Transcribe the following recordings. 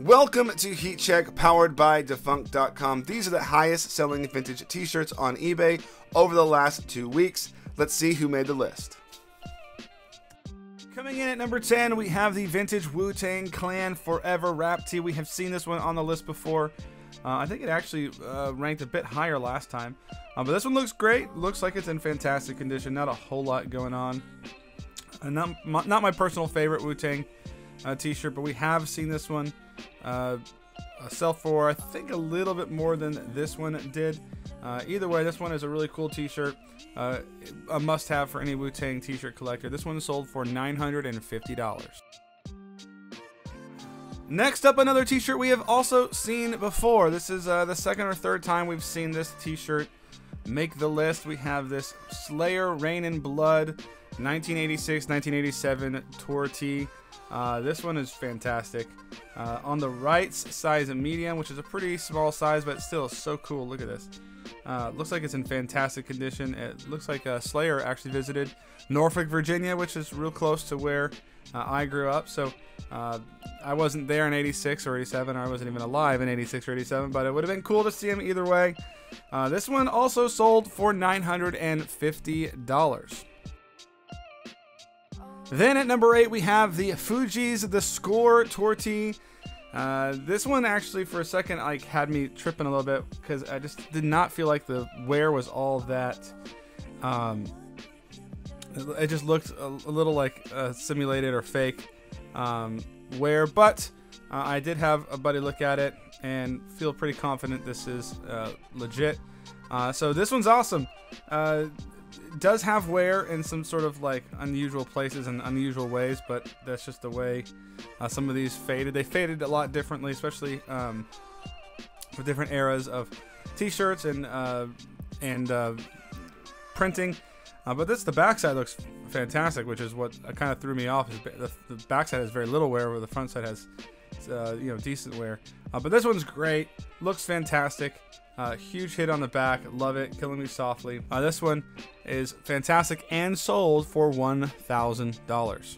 Welcome to Heat Check, powered by Defunkd.com. These are the highest selling vintage t shirts on eBay over the last two weeks. Let's see who made the list. Coming in at number 10, we have the vintage Wu Tang Clan Forever Rap Tee. We have seen this one on the list before. Uh, I think it actually uh, ranked a bit higher last time. Uh, but this one looks great. Looks like it's in fantastic condition. Not a whole lot going on. Uh, not, my, not my personal favorite Wu Tang uh, t shirt, but we have seen this one uh, sell for I think a little bit more than this one did. Uh, either way, this one is a really cool T-shirt, uh, a must-have for any Wu Tang T-shirt collector. This one sold for nine hundred and fifty dollars. Next up, another T-shirt we have also seen before. This is uh, the second or third time we've seen this T-shirt make the list. We have this Slayer Reign in Blood 1986-1987 tour tee. Uh, this one is fantastic. Uh, on the right, size and medium, which is a pretty small size, but still so cool. Look at this. Uh, looks like it's in fantastic condition. It looks like uh, Slayer actually visited Norfolk, Virginia, which is real close to where I grew up. So uh, I wasn't there in 86 or 87, or I wasn't even alive in 86 or 87, but it would have been cool to see him either way. Uh, this one also sold for $950. Then at number eight, we have the Fugees The Score Torti. Uh, this one actually, for a second, like had me tripping a little bit because I just did not feel like the wear was all that. Um, it just looked a, a little like uh, simulated or fake um, wear, but uh, I did have a buddy look at it and feel pretty confident this is uh, legit. Uh, so this one's awesome. Uh, does have wear in some sort of like unusual places and unusual ways, but that's just the way some of these faded. They faded a lot differently, especially um, for different eras of t-shirts and and printing. Uh, but this the backside looks fantastic, which is what kind of threw me off. The, the backside has very little wear, where the front side has uh, you know decent wear. Uh, but this one's great, looks fantastic. Uh, huge hit on the back. Love it. Killing Me Softly. Uh, this one is fantastic and sold for $1,000.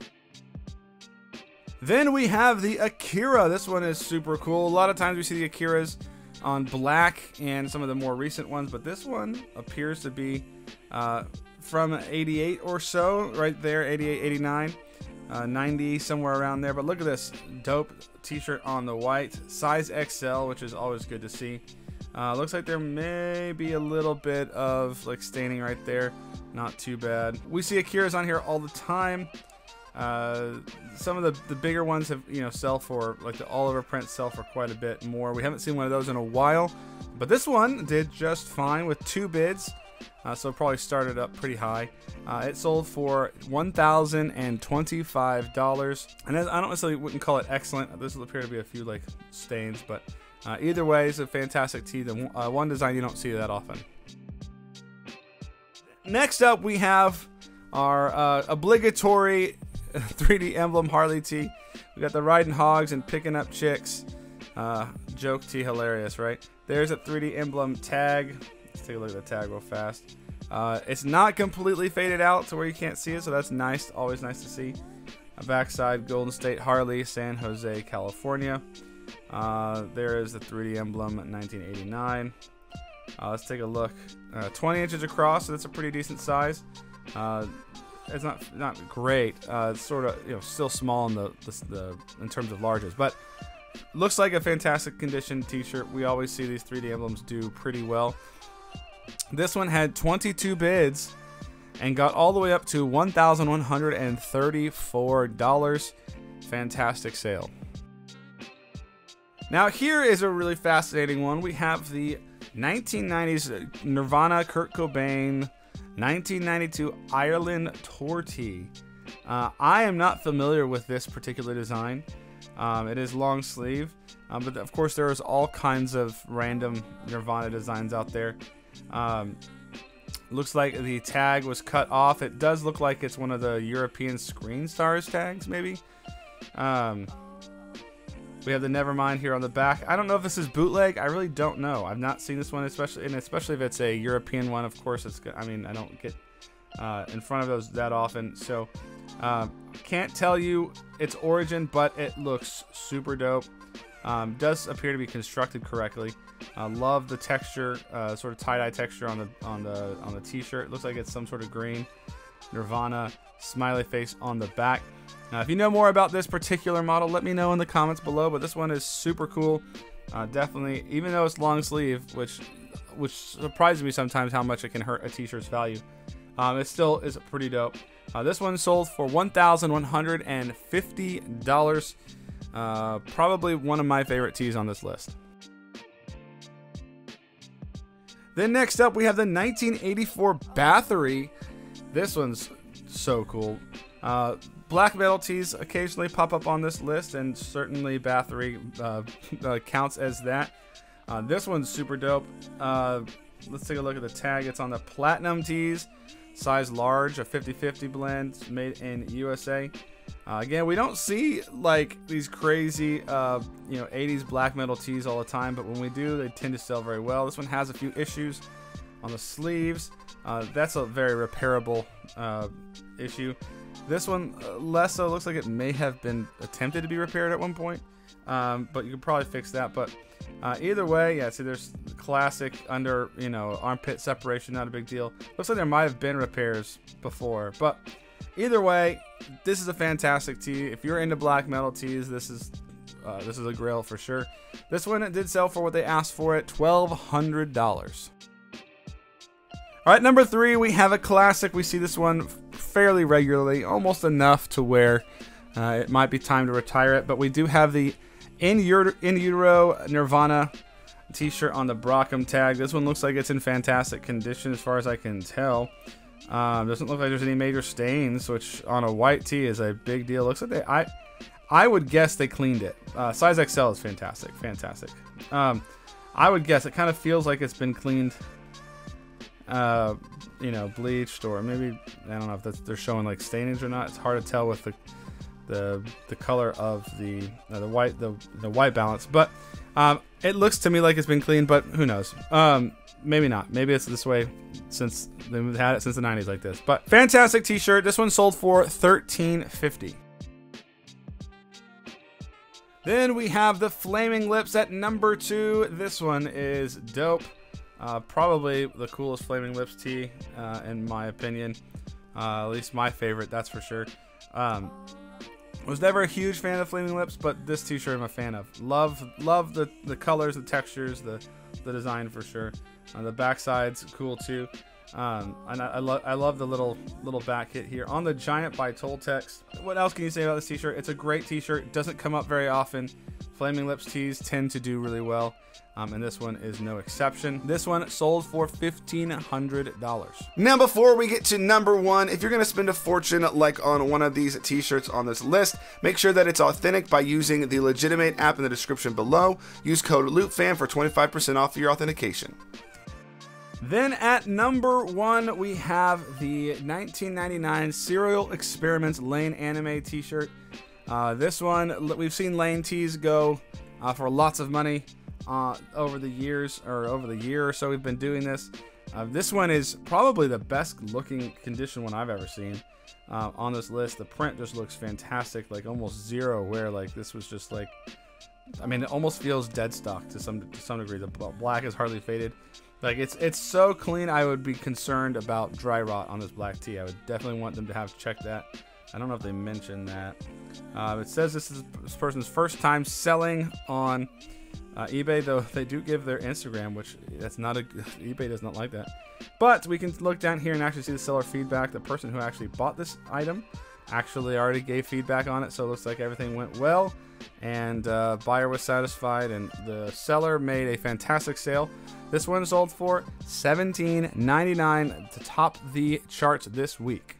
Then we have the Akira. This one is super cool. A lot of times we see the Akiras on black and some of the more recent ones, but this one appears to be uh, from 88 or so, right there, 88, 89. Uh, 90 somewhere around there but look at this dope t-shirt on the white size XL which is always good to see uh, looks like there may be a little bit of like staining right there. Not too bad. We see Akira's on here all the time. Uh, some of the, the bigger ones have, you know, sell for, like the all-over print sell for quite a bit more. We haven't seen one of those in a while. But this one did just fine with two bids. Uh, so probably started up pretty high. Uh, it sold for $1,025. And I don't necessarily wouldn't call it excellent. This will appear to be a few like stains, but uh, either way, it's a fantastic tee. The uh, one design you don't see that often. Next up, we have our uh, obligatory 3D emblem Harley tee. We got the riding hogs and picking up chicks. Uh, joke tee, hilarious, right? There's a 3D emblem tag. Let's take a look at the tag real fast. Uh, it's not completely faded out to where you can't see it, so that's nice. Always nice to see. A backside Golden State Harley, San Jose, California. Uh, there is the 3D emblem 1989. Uh, let's take a look. Uh, 20 inches across, so that's a pretty decent size. Uh, it's not not great. Uh, it's sort of you know still small in the, the, the in terms of larges, but looks like a fantastic condition T-shirt. We always see these 3D emblems do pretty well. This one had 22 bids and got all the way up to $1,134. Fantastic sale. Now, here is a really fascinating one. We have the 1990s Nirvana Kurt Cobain 1992 Ireland Tour Tee. Uh, I am not familiar with this particular design. Um, it is long sleeve, um, but of course there is all kinds of random Nirvana designs out there. Um, looks like the tag was cut off. It does look like it's one of the European Screen Stars tags, maybe. Um, we have the Nevermind here on the back. I don't know if this is bootleg. I really don't know. I've not seen this one, especially and especially if it's a European one. Of course, it's. I mean, I don't get uh, in front of those that often, so uh, can't tell you its origin, but it looks super dope. Um, does appear to be constructed correctly. Uh, love the texture, uh, sort of tie-dye texture on the on the on the t-shirt. Looks like it's some sort of green. Nirvana smiley face on the back. Now, if you know more about this particular model, let me know in the comments below. But this one is super cool. Uh, definitely, even though it's long sleeve, which which surprises me sometimes how much it can hurt a t-shirt's value. Um, it still is pretty dope. Uh, this one sold for $1,150. Uh, probably one of my favorite tees on this list. Then next up, we have the 1984 Bathory. This one's so cool. Uh, black metal tees occasionally pop up on this list, and certainly Bathory uh, uh, counts as that. Uh, this one's super dope. Uh, let's take a look at the tag. It's on the Platinum tees, size large, a 50-50 blend, made in USA. Uh, again, we don't see like these crazy, uh, you know, 80s black metal tees all the time, but when we do, they tend to sell very well. This one has a few issues on the sleeves. Uh, that's a very repairable uh, issue. This one, uh, less so, looks like it may have been attempted to be repaired at one point, um, but you could probably fix that. But uh, either way, yeah, see, there's classic under, you know, armpit separation, not a big deal. Looks like there might have been repairs before, but either way, this is a fantastic tee. If you're into black metal tees, this is uh, this is a grail for sure. This one it did sell for what they asked for it, twelve hundred dollars. All right, number three, we have a classic. We see this one fairly regularly, almost enough to where uh, it might be time to retire it. But we do have the in, in utero Nirvana t-shirt on the Brockum tag. This one looks like it's in fantastic condition as far as I can tell. Um, doesn't look like there's any major stains, which on a white tee is a big deal. Looks like they, I, I would guess they cleaned it. Uh, size XL is fantastic, fantastic. Um, I would guess it kind of feels like it's been cleaned, uh, you know, bleached or maybe I don't know if they're showing like stainage or not. It's hard to tell with the the the color of the uh, the white the the white balance, but um, it looks to me like it's been cleaned, but who knows? Um, maybe not. Maybe it's this way since they've had it since the 90s like this. But fantastic t-shirt. This one sold for 13.50. Then we have the Flaming Lips at number two. This one is dope. Uh, probably the coolest Flaming Lips tee, uh, in my opinion. Uh, at least my favorite, that's for sure. Um, was never a huge fan of Flaming Lips, but this t-shirt I'm a fan of. Love, love the the colors, the textures, the the design for sure. On the backside's cool too. Um, and I, I love I love the little little back hit here on the Giant by Tultex. What else can you say about this t-shirt? It's a great t-shirt. Doesn't come up very often. Flaming Lips tees tend to do really well. Um, and this one is no exception. This one sold for $1,500. Now, before we get to number one, if you're going to spend a fortune like on one of these t-shirts on this list, make sure that it's authentic by using the Legiteem8 app in the description below. Use code LootFam for 25% off your authentication. Then at number one, we have the 1999 Serial Experiments Lain Anime t-shirt. Uh, this one, we've seen Lain tees go uh, for lots of money uh, over the years, or over the year or so we've been doing this. Uh, this one is probably the best looking condition one I've ever seen uh, on this list. The print just looks fantastic, like almost zero wear. Like this was just like, I mean, it almost feels dead stock to some to some degree. The black is hardly faded. Like it's it's so clean. I would be concerned about dry rot on this black tee. I would definitely want them to have checked that. I don't know if they mentioned that. Uh, it says this is this person's first time selling on uh, eBay, though they do give their Instagram, which that's not a eBay does not like that. But we can look down here and actually see the seller feedback. The person who actually bought this item actually already gave feedback on it, so it looks like everything went well, and uh, buyer was satisfied, and the seller made a fantastic sale. This one sold for $17.99 to top the charts this week.